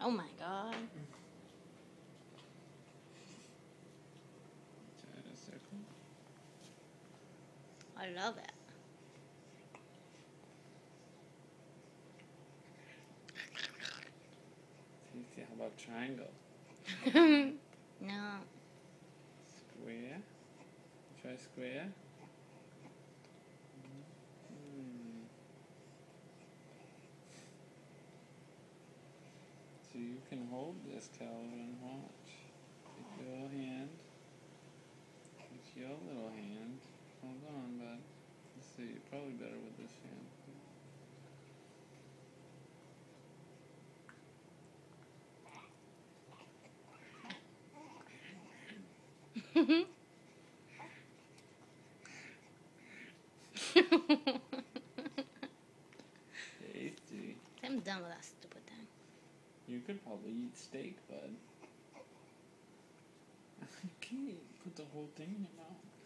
Oh my god. Try to circle. I love it. Tasty. How about triangle? no. Square. Try square. So you can hold this, Calvin. Watch. Take your little hand. With your little hand. Hold on, bud. Let's see. You're probably better with this hand. I'm done with that thing. You could probably eat steak, bud. You can't put the whole thing in your mouth.